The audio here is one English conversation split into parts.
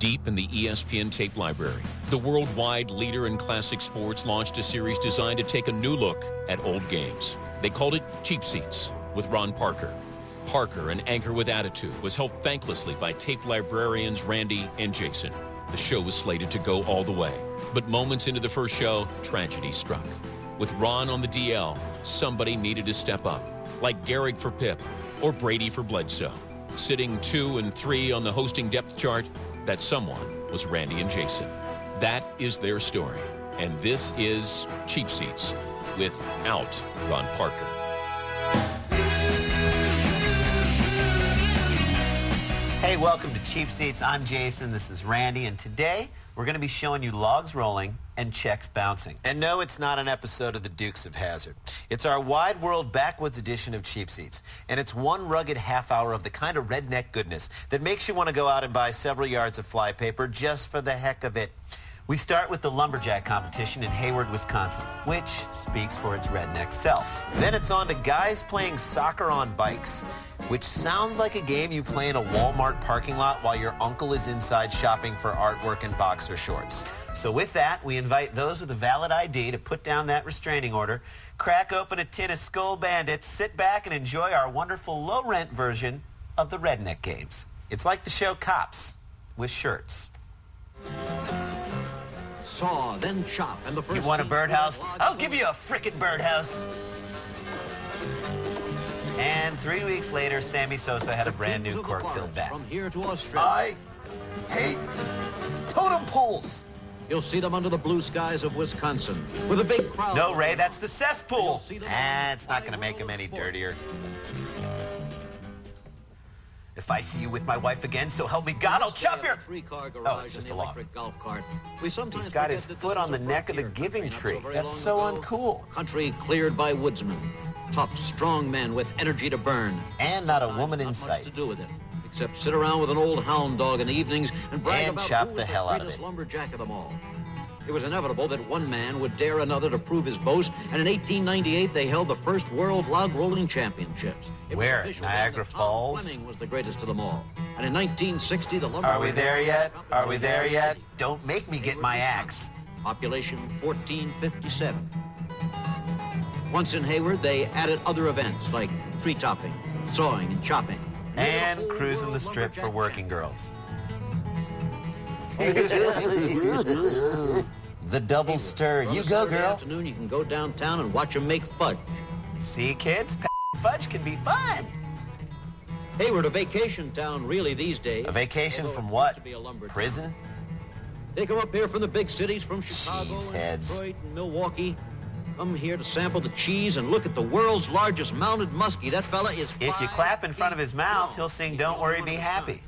deep in the ESPN tape library. The worldwide leader in classic sports launched a series designed to take a new look at old games. They called it Cheap Seats with Ron Parker. Parker, an anchor with attitude, was helped thanklessly by tape librarians Randy and Jason. The show was slated to go all the way. But moments into the first show, tragedy struck. With Ron on the DL, somebody needed to step up, like Gehrig for Pipp or Brady for Bledsoe. Sitting two and three on the hosting depth chart, that someone was Randy and Jason. That is their story. And this is Cheap Seats without Ron Parker. Hey, welcome to Cheap Seats. I'm Jason. This is Randy. And today we're going to be showing you logs rolling and checks bouncing. And no, it's not an episode of the Dukes of Hazzard. It's our wide world backwoods edition of Cheap Seats. And it's one rugged half hour of the kind of redneck goodness that makes you want to go out and buy several yards of flypaper just for the heck of it. We start with the lumberjack competition in Hayward, Wisconsin, which speaks for its redneck self. Then it's on to guys playing soccer on bikes, which sounds like a game you play in a Walmart parking lot while your uncle is inside shopping for artwork and boxer shorts. So with that, we invite those with a valid ID to put down that restraining order, crack open a tin of Skoal Bandits, sit back and enjoy our wonderful low-rent version of the redneck games. It's like the show Cops with shirts. Saw, then chop, and the first You want a birdhouse? I'll give you a frickin' birdhouse. And three weeks later, Sammy Sosa had a brand new Kings cork-filled forest, bat. From here to Australia. I hate totem poles. You'll see them under the blue skies of Wisconsin with a big crowd. No, Ray, that's the cesspool. You'll see them Ah, it's not going to make them any dirtier. If I see you with my wife again, so help me God, I'll chop your... Oh, it's just a log. electric golf cart. We He's got his foot on the neck of the giving tree. That's so uncool. Country cleared by woodsmen. Tough, strong men with energy to burn. And not a woman in sight. to do with it, except sit around with an old hound dog in the evenings and brag And about chop the hell out of it. lumberjack of them all. It was inevitable that one man would dare another to prove his boast, and in 1898 they held the first World Log Rolling Championships. It Where? Niagara that Tom Falls? Fleming was the greatest of them all. And in 1960, the lumber. Are we there yet? Are we there yet? Don't make me get my axe. Population 1457. Once in Hayward, they added other events like tree topping, sawing, and chopping. And cruising the strip for working girls. the double stir. You go, Saturday girl. afternoon, you can go downtown and watch them make fudge. See, kids? Fudge can be fun. Hayward, a vacation town really these days. A vacation although from what? used to be a lumber town. Prison? They come up here from the big cities, from Chicago and Cheeseheads. Detroit and Milwaukee. Come here to sample the cheese and look at the world's largest mounted muskie. That fella is If you clap in front of his mouth, he'll sing Don't Worry, Be one of his Happy.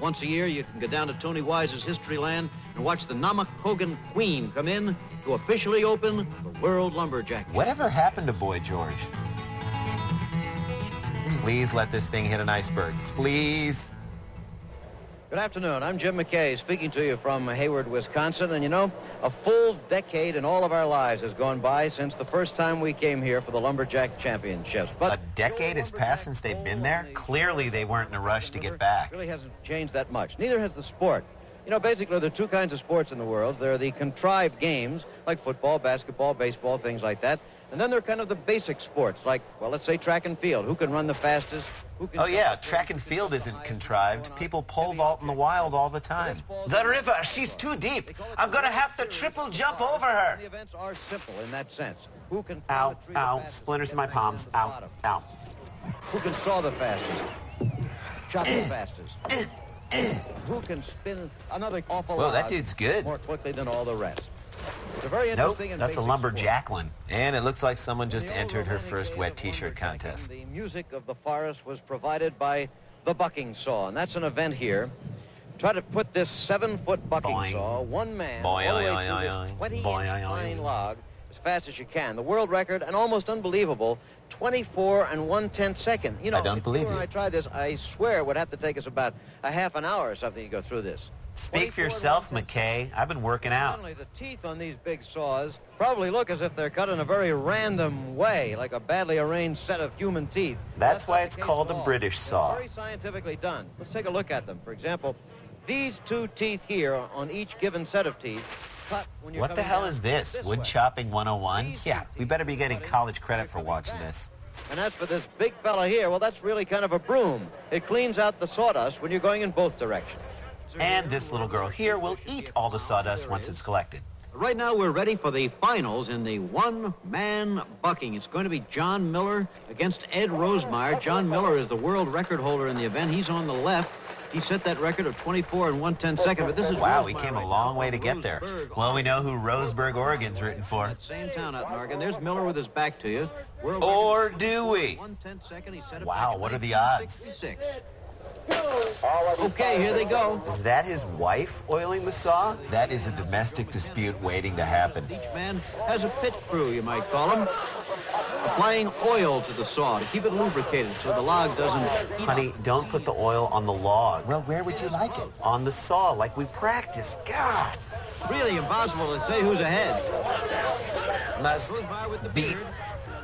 Once a year, you can go down to Tony Wise's History Land and watch the Namekagon Queen come in to officially open the World Lumberjack. Whatever happened to Boy George? Please let this thing hit an iceberg. Please. Good afternoon. I'm Jim McKay speaking to you from Hayward, Wisconsin. And you know, a full decade in all of our lives has gone by since the first time we came here for the Lumberjack Championships. But a decade has passed since they've been there? Clearly they weren't in a rush to get back. Really hasn't changed that much. Neither has the sport. You know, basically, there are two kinds of sports in the world. There are the contrived games, like football, basketball, baseball, things like that. And then there are kind of the basic sports, like, well, let's say track and field. Who can run the fastest? Who can Oh yeah, track and field isn't contrived. People pole vault in the wild all the time. The river, she's too deep. I'm gonna have to triple jump over her. The events are simple in that sense. Who can Ow, climb a tree the ow, splinters in my palms. Ow, ow. Who can saw the fastest? Chop the fastest? Who can spin another awful Whoa, that dude's good. more quickly than all the rest? It's a very Nope, that's a basic lumberjacklin. And it looks like someone just In the old entered her first wet t-shirt contest. The music of the forest was provided by the bucking saw, and that's an event here. Try to put this seven-foot bucking Boing. saw, one man, Boing, all the way through this oing. 20-inch Boing, oing, pine log fast as you can. The world record, an almost unbelievable, 24 and one-tenth second. You know, I don't if believe you. you. I tried this, I swear it would have to take us about a half an hour or something to go through this. Speak for yourself, McKay. I've been working out. Suddenly, the teeth on these big saws probably look as if they're cut in a very random way, like a badly arranged set of human teeth. That's why it's called a. British saw. Very scientifically done. Let's take a look at them. For example, these two teeth here on each given set of teeth when What the hell is this? Wood chopping 101? These Yeah, we better be getting college credit for watching this. And as for this big fella here, well, that's really kind of a broom. It cleans out the sawdust when you're going in both directions. And this little girl here will eat all the sawdust once it's collected. Right now, we're ready for the finals in the one-man bucking. It's going to be John Miller against Ed Rosemeyer. John Miller is the world record holder in the event. He's on the left. He set that record of 24 and 110 second, but this is Wow, he came a long way to get there. Well, we know who Roseburg, Oregon's rooting for. That same town out in Oregon. There's Miller with his back to you. World Or do we? 110 second. He set it Wow, what are the odds? 1966. Okay, here they go. Is that his wife oiling the saw? That is a domestic dispute waiting to happen. Each man has a pit crew, you might call them, applying oil to the saw to keep it lubricated so the log doesn't Honey, don't put the oil on the log. Well, where would you like it? On the saw, like we practiced. God. Really impossible to say who's ahead. Must Rosemeyer with the beat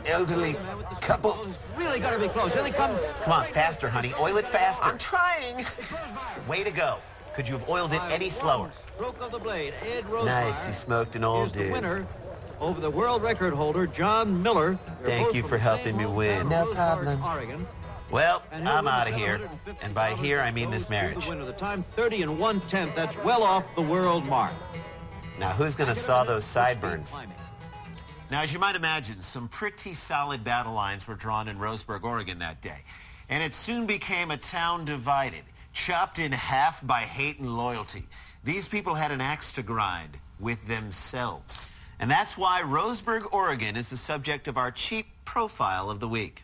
elderly Man with the couple. Really got to be close. Here they come. Come on, faster, honey. Oil it faster. I'm trying. Way to go. Could you have oiled it any slower? Stroke of the blade. Ed Rosemeyer Nice, you smoked an old is the dude. Winner over the world record holder, John Miller. Thank you for helping me win. No Roseburg, problem. Oregon. Well, I'm out of here. And by here, I mean this marriage. The. The time 30 and 1 tenth. That's well off the world mark. Now, who's going to saw those sideburns? Now, as you might imagine, some pretty solid battle lines were drawn in Roseburg, Oregon that day. And it soon became a town divided, chopped in half by hate and loyalty. These people had an axe to grind with themselves. And that's why Roseburg, Oregon is the subject of our cheap profile of the week.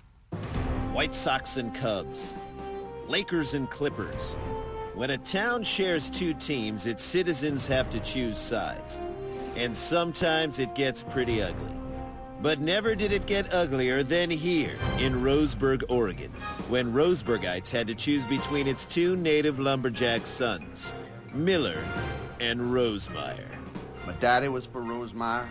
White Sox and Cubs. Lakers and Clippers. When a town shares two teams, its citizens have to choose sides. And sometimes it gets pretty ugly. But never did it get uglier than here in Roseburg, Oregon, when Roseburgites had to choose between its two native lumberjack sons, Miller and Rosemeyer. My daddy was for Rosemeyer.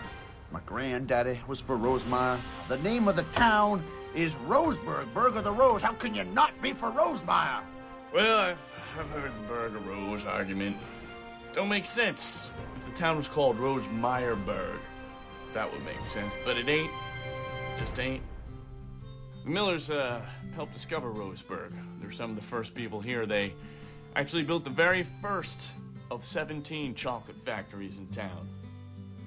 My granddaddy was for Rosemeyer. The name of the town is Roseburg, Burg of the Rose. How can you not be for Rosemeyer? Well, I've, I've heard the Burg of Rose argument. Don't make sense. If the town was called Rose Meyerburg, that would make sense. But it ain't. Just ain't. The Millers uh, helped discover Roseburg. They're some of the first people here. They actually built the very first of 17 chocolate factories in town.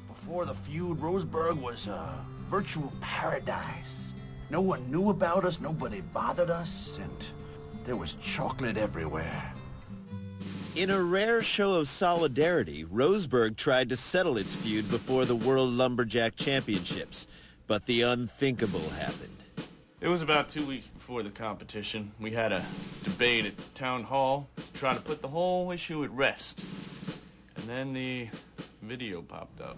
Before the feud, Roseburg was a virtual paradise. No one knew about us, nobody bothered us, and there was chocolate everywhere. In a rare show of solidarity, Roseburg tried to settle its feud before the World Lumberjack Championships, but the unthinkable happened. It was about two weeks before the competition. We had a debate at town hall to try to put the whole issue at rest. And then the video popped up.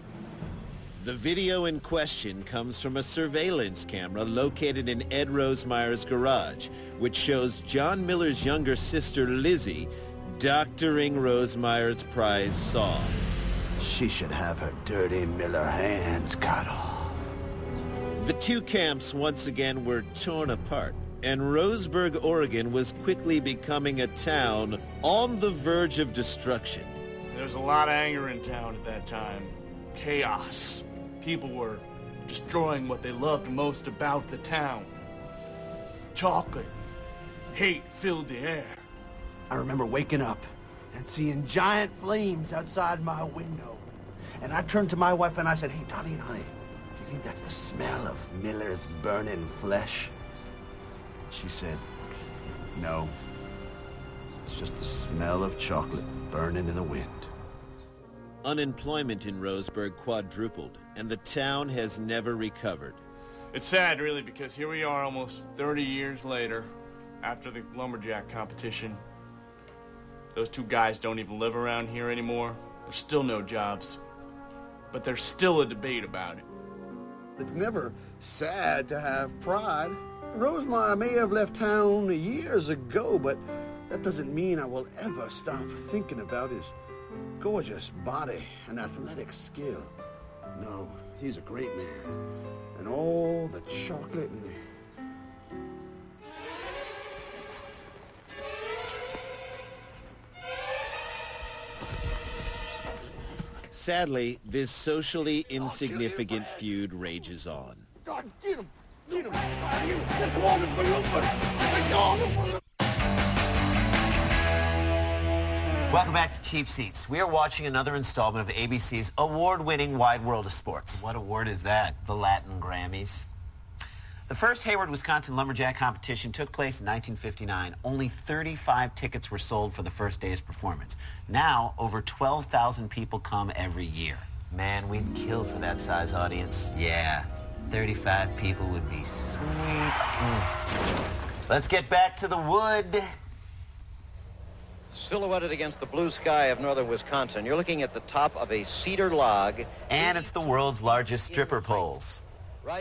The video in question comes from a surveillance camera located in Ed Rosemeyer's garage, which shows John Miller's younger sister Lizzie doctoring Rosemeyer's prize saw. She should have her dirty Miller hands cut off. The two camps once again were torn apart, and Roseburg, Oregon was quickly becoming a town on the verge of destruction. There was a lot of anger in town at that time. Chaos. People were destroying what they loved most about the town. Chocolate. Hate filled the air. I remember waking up and seeing giant flames outside my window. And I turned to my wife and I said, hey, darling, honey, do you think that's the smell of Miller's burning flesh? She said, no. It's just the smell of chocolate burning in the wind. Unemployment in Roseburg quadrupled, and the town has never recovered. It's sad, really, because here we are almost 30 years later, after the lumberjack competition. Those two guys don't even live around here anymore. There's still no jobs. But there's still a debate about it. It's never sad to have pride. Rosemeyer may have left town years ago, but that doesn't mean I will ever stop thinking about his gorgeous body and athletic skill. No, he's a great man. And all the chocolate and Sadly, this socially oh, insignificant feud rages on. God, get him! Get him! That's wonderful! That's wonderful! Welcome back to Cheap Seats. We are watching another installment of ABC's award-winning Wide World of Sports. What award is that? The Latin Grammys. The first Hayward, Wisconsin Lumberjack competition took place in 1959. Only 35 tickets were sold for the first day's performance. Now, over 12,000 people come every year. Man, we'd kill for that size audience. Yeah, 35 people would be sweet. Mm. Let's get back to the wood. Silhouetted against the blue sky of northern Wisconsin, you're looking at the top of a cedar log. And it's the world's largest stripper poles.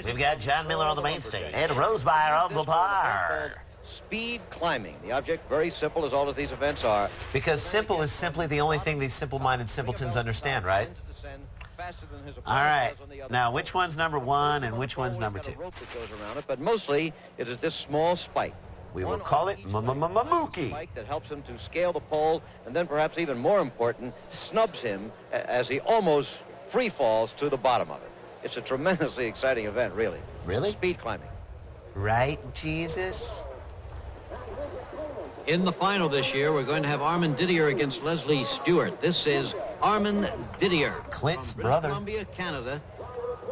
We've got John Miller on the main stage. Ed Rosemeyer on the is what an event bar. Speed climbing. The object, very simple as all of these events are. Because simple is simply the only thing these simple-minded simpletons understand, right? All right. Now, which one's number one and which one's number two? rope that goes around it, but mostly it is this small spike. We will call it spike that helps him to scale the pole, and then perhaps even more important, snubs him as he almost free falls to the bottom of it. It's a tremendously exciting event, really. Really? Speed climbing. Right, Jesus? In the final this year, we're going to have Armin Didier against Leslie Stewart. This is Armin Didier. Clint's from brother. Columbia, Canada.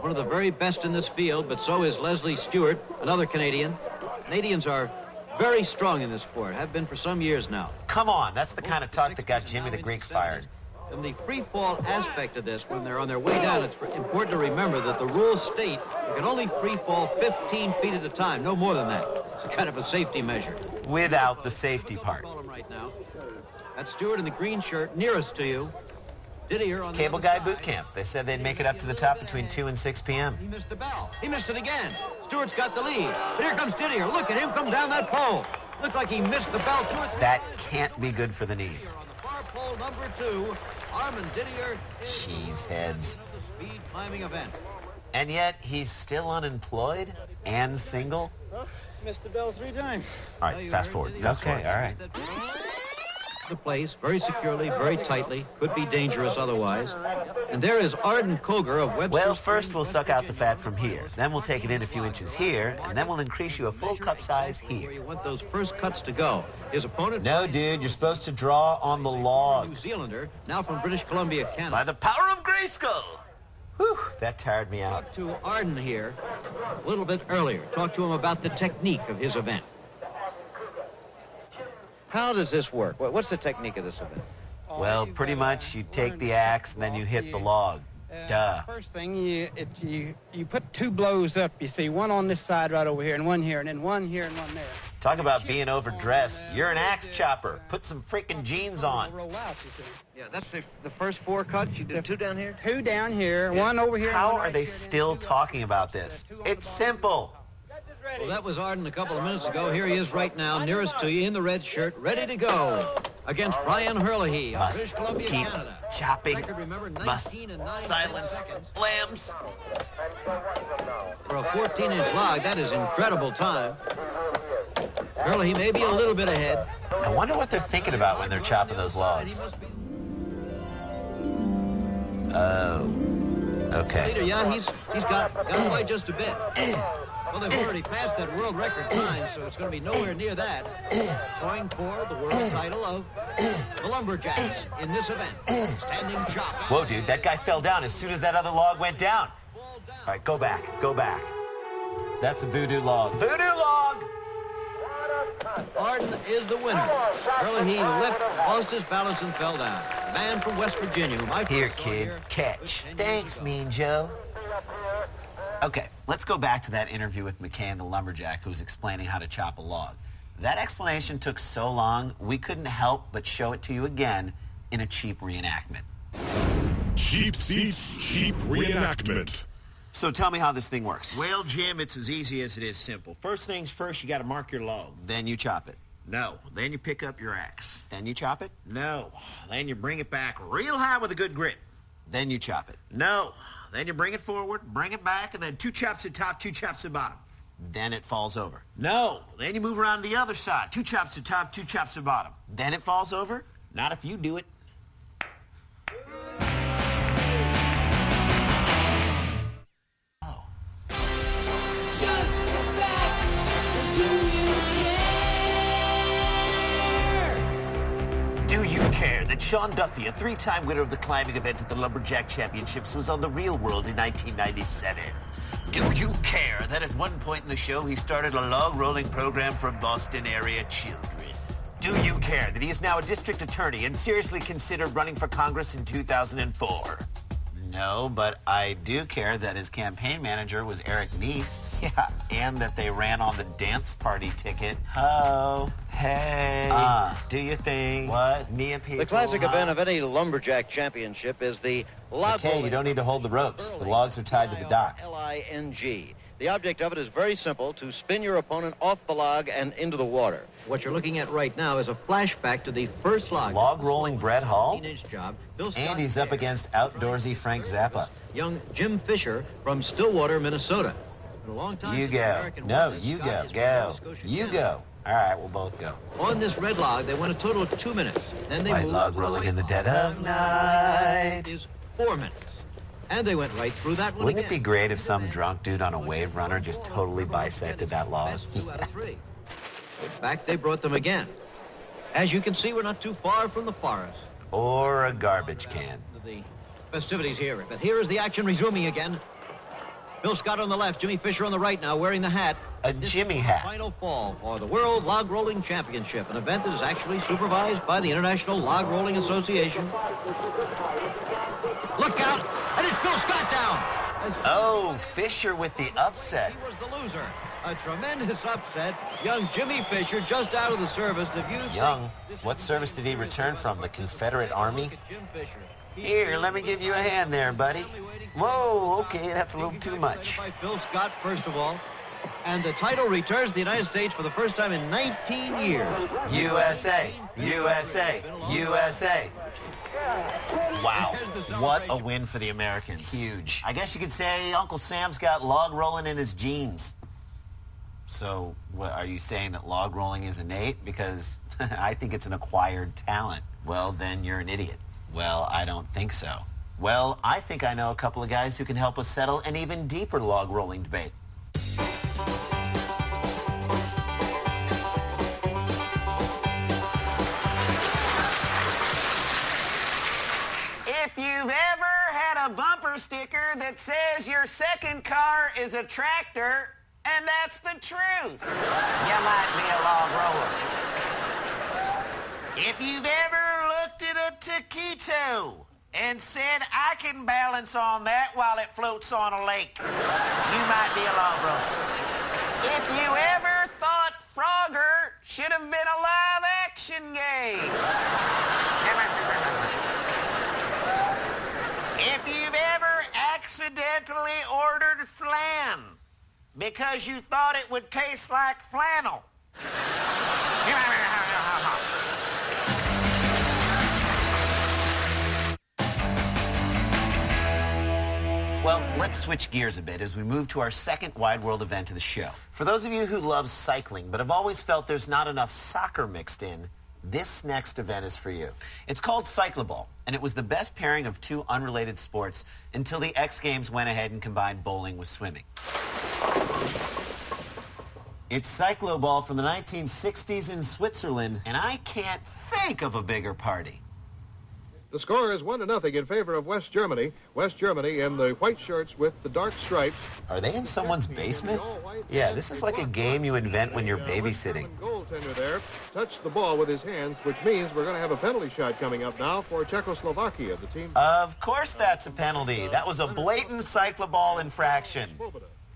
One of the very best in this field, but so is Leslie Stewart, another Canadian. Canadians are very strong in this sport, have been for some years now. Come on, that's the kind of talk that got Jimmy the Greek fired. In the free fall aspect of this, when they're on their way down, it's important to remember that the rules state you can only free fall 15 feet at a time, no more than that. It's a kind of a safety measure. Without the safety part. Call him right now. That's Stewart in the green shirt nearest to you. Didier on the Cable Guy. Boot Camp. They said they'd make it up to the top between 2 and 6 p.m. He missed the bell. He missed it again. Stewart's got the lead. But here comes Didier. Look at him come down that pole. Looked like he missed the bell That can't be good for the knees. On the far pole number two, Armin Didier Cheeseheads. the speed climbing event. And yet, he's still unemployed and single? Missed the bell three times. All right, fast forward. Fast forward. All right. The place very securely, very tightly. Could be dangerous otherwise. And there is Arden Cogar of Webster. Well, first we'll suck out the fat from here. Then we'll take it in a few inches here, and then we'll increase you a full cup size Where here. you want those first cuts to go. His opponent. No, dude, you're supposed to draw on the log. New Zealander, now from British Columbia, Canada. By the power of Grayskull! Whew, that tired me out. Talk to Arden here a little bit earlier. Talk to him about the technique of his event. How does this work? What's the technique of this event? Well, pretty much you take the axe and then you hit the log. Duh. First thing, you, it, you you put two blows up. You see, one on this side right over here, and one here, and then one here and one there. Talk about being overdressed. You're an axe chopper. Put some freaking jeans on. Roll out, you see. Yeah, that's the, the first four cuts. You did two down here? Two down here, one over here. How one are they here, still talking about this? It's simple. Well, that was Arden a couple of minutes ago. Here he is right now, nearest to you in the red shirt, ready to go against Ryan Hurley of Must British Columbia, keep Canada. chopping. Remember, Must 19 and 9 silence seconds. lambs. For a 14-inch log, that is incredible time. Hurley may be a little bit ahead. I wonder what they're thinking about when they're chopping those logs. Oh. Okay. leader. Yeah, he's he's got got by just a bit. Well, they've already passed that world record time, so it's going to be nowhere near that. Going for the world title of the Lumberjacks in this event. Standing chop. Whoa, dude, that guy fell down as soon as that other log went down. All right, go back. Go back. That's a voodoo log. Voodoo log! Arden is the winner. Hurley he lifted, lost his balance, and fell down. The man from West Virginia, whom I Here, kid. here Catch. Thanks. Mean Joe. Okay, let's go back to that interview with McCann, the lumberjack, who was explaining how to chop a log. That explanation took so long, we couldn't help but show it to you again in a cheap reenactment. Cheap seats, cheap reenactment. So tell me how this thing works. Well, Jim, it's as easy as it is simple. First things first, you got to mark your log. Then you chop it. No. Then you pick up your axe. Then you chop it? No. Then you bring it back real high with a good grip. Then you chop it. No. Then you bring it forward, bring it back, and then two chops at top, two chops at bottom. Then it falls over. No. Then you move around to the other side. Two chops at top, two chops at bottom. Then it falls over. Not if you do it. Sean Duffy, a three-time winner of the climbing event at the Lumberjack Championships, was on the real world in 1997. Do you care that at one point in the show he started a log rolling program for Boston area children? Do you care that he is now a district attorney and seriously considered running for Congress in 2004? No, but I do care that his campaign manager was Eric Nies. Yeah, and that they ran on the dance party ticket. Oh, hey, uh, do you think? What? Mia people? The classic event of any lumberjack championship is the log Okay, you don't need to hold the ropes. The logs are tied to the dock. L-I-N-G. The object of it is very simple, to spin your opponent off the log and into the water. What you're looking at right now is a flashback to the first log. Log rolling Brett Hall? Job. Bill And he's up against outdoorsy Frank Zappa. young Jim Fisher from Stillwater, Minnesota. For a long time, You go. No, you go. Go. You go. All right, we'll both go. On this red log, they went a total of two minutes. Then they White log rolling in the dead of night. Is four minutes. And they went right through that one Wouldn't it be great if some drunk dude on a wave runner just totally bisected that log? Best two out of three. Back they brought them again. As you can see, we're not too far from the forest. or a garbage can. The festivities here. But here is the action resuming again. Bill Scott on the left, Jimmy Fisher on the right now, wearing the hat. A Jimmy hat. Final fall for the World Log Rolling Championship, an event that is actually supervised by the International Log Rolling Association. Look out! And it's Bill Scott down! Oh, Fisher with the upset. he was the loser. A tremendous upset. Young Jimmy Fisher just out of the service. If you Young? What service did he return from? The Confederate Army? Look at Jim Fisher. He let me give you a hand there, buddy. Whoa, okay, that's a little too much. By Bill Scott, first of all. And the title returns to the United States for the first time in 19 years. USA, USA, USA. Wow, what a win for the Americans. Huge. I guess you could say Uncle Sam's got log rolling in his genes. So, what, are you saying that log rolling is innate? Because I think it's an acquired talent. Well, then you're an idiot. Well, I don't think so. Well, I think I know a couple of guys who can help us settle an even deeper log rolling debate. If you've ever had a bumper sticker that says your second car is a tractor, and that's the truth, you might be a log roller. If you've ever looked at a taquito and said, I can balance on that while it floats on a lake, you might be a log roller. If you ever thought Frogger should have been a live action game, If you've ever accidentally ordered flan because you thought it would taste like flannel. Well, let's switch gears a bit as we move to our second Wide World event of the show. For those of you who love cycling but have always felt there's not enough soccer mixed in, this next event is for you. It's called Cycloball, and it was the best pairing of two unrelated sports until the X Games went ahead and combined bowling with swimming. It's Cycloball from the 1960s in Switzerland, and I can't think of a bigger party. The score is one to nothing in favor of West Germany. West Germany in the white shirts with the dark stripes. Are they in someone's basement? Yeah, this is like a game you invent when you're uh, babysitting. Goaltender there touched the ball with his hands, which means we're going to have a penalty shot coming up now for Czechoslovakia, the team. Of course that's a penalty. Uh, that was a blatant cycloball infraction,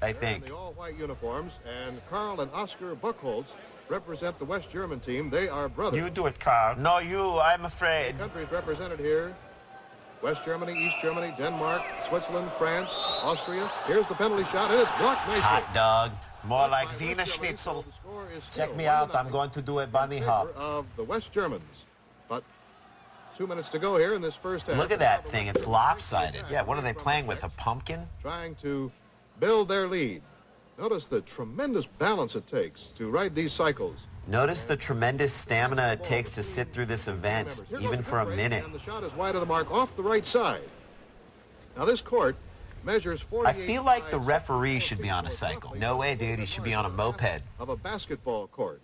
I think. In the all-white uniforms, and Carl and Oscar Buchholz represent the West German team. They are brothers. You do it, Carl. No, you, I'm afraid. Countries represented here. West Germany, East Germany, Denmark, Switzerland, France, Austria. Here's the penalty shot, and it's blocked nicely. Hot dog. More like Wiener Schnitzel. Check me out. I'm going to do a bunny hop. Of the West Germans. But two minutes to go here in this first half. Look at that thing. It's lopsided. Yeah, what are they playing with? A pumpkin? Trying to build their lead. Notice the tremendous balance it takes to ride these cycles. Notice the tremendous stamina it takes to sit through this event, even for a minute. And the shot is wide of the mark off the right side. Now this court measures 48 I feel like the referee should be on a cycle. No way, dude. He should be on a moped. of a basketball court.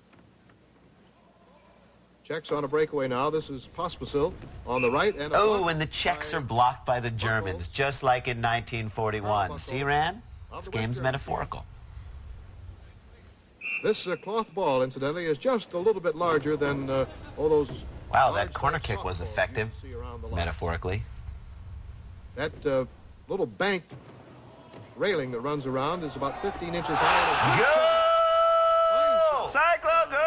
Czechs on a breakaway now. This is Pospisil on the right. and Oh, and the Czechs are blocked by the Germans, just like in 1941. See, Ran? This game's metaphorical. This uh, cloth ball, incidentally, is just a little bit larger than uh, all those... Wow, that corner kick was effective, metaphorically. That uh, little banked railing that runs around is about 15 inches high. Go! Cyclone go!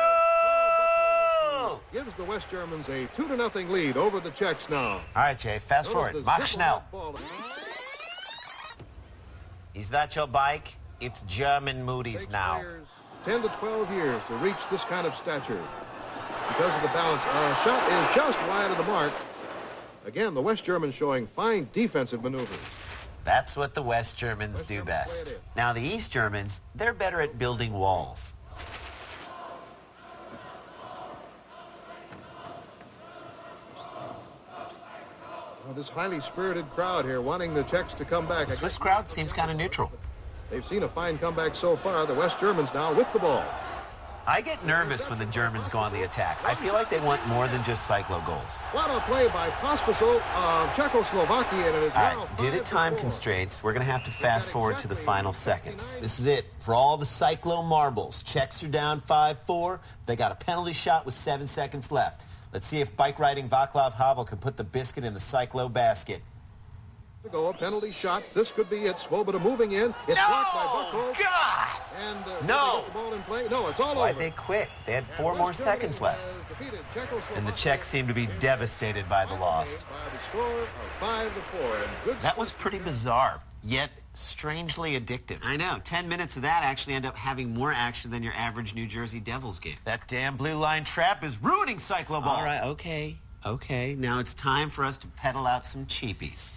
Gives the West Germans a 2 to nothing lead over the Czechs now. All right, Jay, fast Notice forward. Mach schnell. Is that your bike? It's German Moody's now. Players 10 to 12 years to reach this kind of stature because of the balance. Uh, shot is just wide of the mark. Again, the West Germans showing fine defensive maneuvers. That's what the West Germans do best. Now, the East Germans, they're better at building walls. Well, this highly spirited crowd here wanting the Czechs to come back. The Swiss crowd seems kind of neutral. They've seen a fine comeback so far. The West Germans now with the ball. I get nervous when the Germans go on the attack. I feel like they want more than just cyclo goals. What a play by Pospisil of Czechoslovakia, and it is All now due to time constraints, we're going to have to fast forward to the final seconds. This is it for all the cyclo marbles. Czechs are down 5-4. They got a penalty shot with seven seconds left. Let's see if bike riding Vaclav Havel can put the biscuit in the cyclo basket. To go, a penalty shot. This could be it. Swoboda moving in. It's blocked by Buchholz. God! And uh, No! the ball in play. No, it's all Why'd over. they quit? They had four more seconds left. And the Czechs seem to be devastated by the loss. By the score of five to four. And good That was pretty bizarre, yet strangely addictive. I know. Ten minutes of that actually end up having more action than your average New Jersey Devils game. That damn blue line trap is ruining cycloball. All right, okay, okay. Now it's time for us to pedal out some cheapies.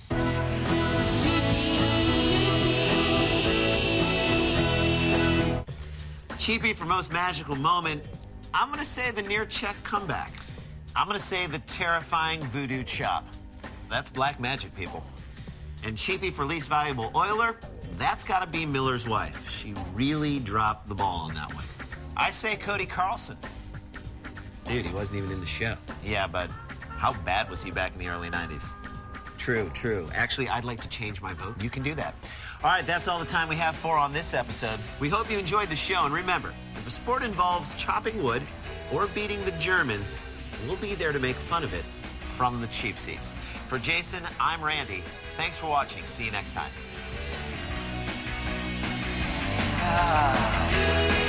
Cheapie for most magical moment. I'm to say the near check comeback. I'm to say the terrifying voodoo chop. That's black magic, people. And cheapie for least valuable oiler, that's got to be Miller's wife. She really dropped the ball on that one. I say Cody Carlson. Dude, he wasn't even in the show. Yeah, but how bad was he back in the early 90s? True, true. Actually, I'd like to change my vote. You can do that. All right, that's all the time we have for on this episode. We hope you enjoyed the show. And remember, if a sport involves chopping wood or beating the Germans, we'll be there to make fun of it from the cheap seats. For Jason, I'm Randy. Thanks for watching. See you next time. Ah.